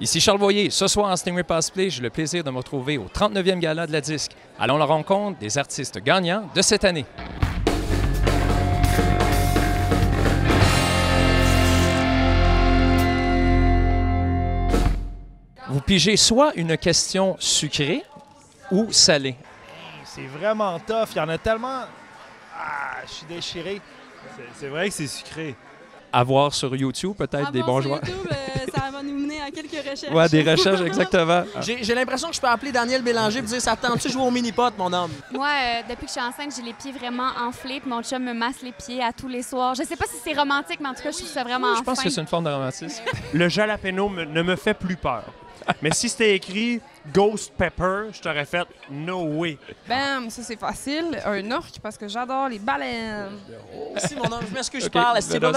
Ici Charles Voyer. Ce soir en Stingray Pass Play, j'ai le plaisir de me retrouver au 39e gala de la disque. Allons à la rencontre des artistes gagnants de cette année. Vous pigez soit une question sucrée ou salée. C'est vraiment tough. Il y en a tellement. Ah, je suis déchiré. C'est- vrai que c'est sucré. À voir sur YouTube, peut-être des bon, bons joueurs. YouTube, euh, quelques recherches. Ouais, des recherches, exactement. J'ai j'ai l'impression que je peux appeler Daniel Bélanger et dire Ça te tente-tu jouer au mini-pot, mon homme? Moi, euh, depuis que je suis enceinte, j'ai les pieds vraiment enflés. Puis mon chum me masse les pieds à tous les soirs. Je sais pas si c'est romantique, mais en tout cas, je trouve ça vraiment Je pense fin. que c'est une forme de romantisme. Le jalapeno me- ne me fait plus peur. Mais si c'était écrit Ghost Pepper, je t'aurais fait No way. Bam, ça c'est facile. Un orque parce que j'adore les baleines. Si, mon homme, je m'excuse, je parle. ben c'est bon.